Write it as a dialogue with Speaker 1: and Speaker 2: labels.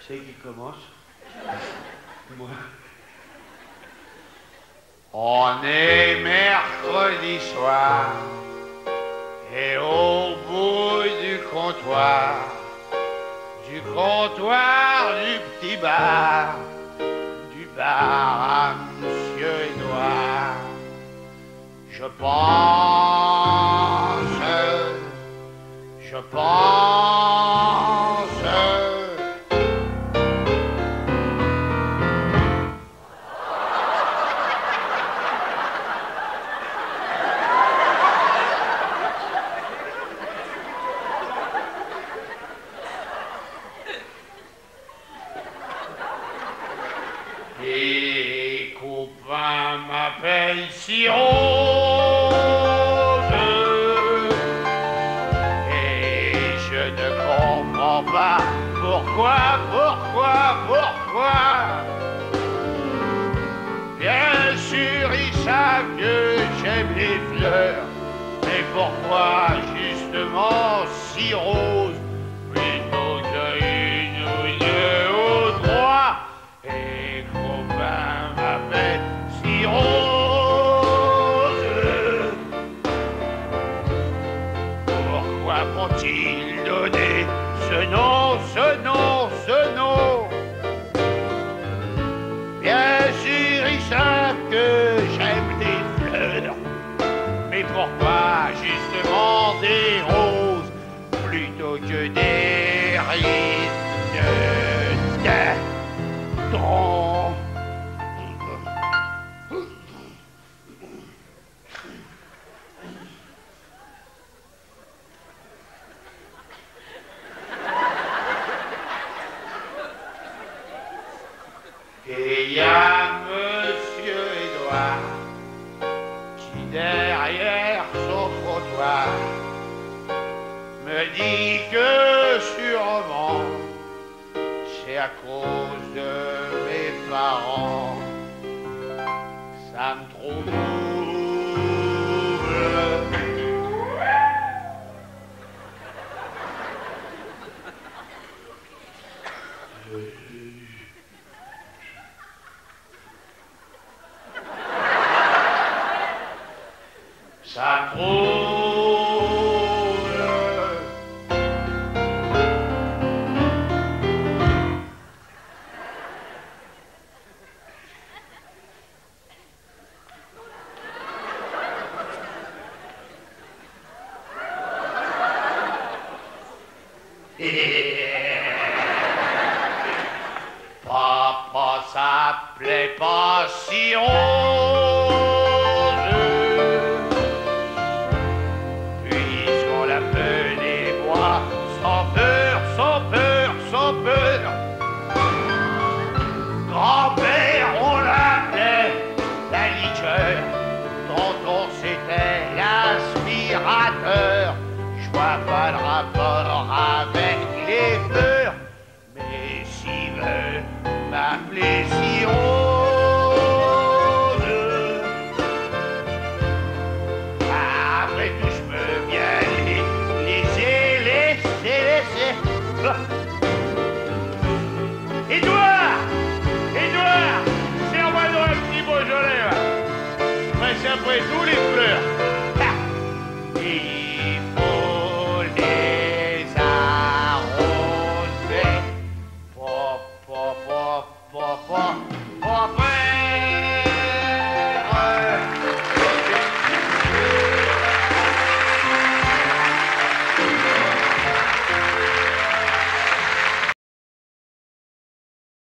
Speaker 1: C'est qui commence? Moi.
Speaker 2: On est mercredi soir et au bout du comptoir, du comptoir du petit bar, du bar à Monsieur Noir, je pense. M'appelle si rose. Et je ne comprends pas pourquoi, pourquoi, pourquoi. Bien sûr, ils savent que j'aime les fleurs. Mais pourquoi justement si rose m'ont-ils donné ce nom, ce nom, ce nom Bien sûr, ils savent que j'aime les fleurs. Mais pourquoi justement des roses plutôt que des rides à cause de mes parents. Papa s'appelait pas si rose. Puisqu'on l'appelait moi sans peur, sans peur, sans peur. Grand-père, on l'appelait la liqueur. Tonton, c'était l'aspirateur. Je vois pas le rapport avec m'appeler si rose, après tout, je peux bien laisser, laisser, laisser. Édouard Édouard Serre-moi un petit Beaujolais, c'est après tout les fleurs.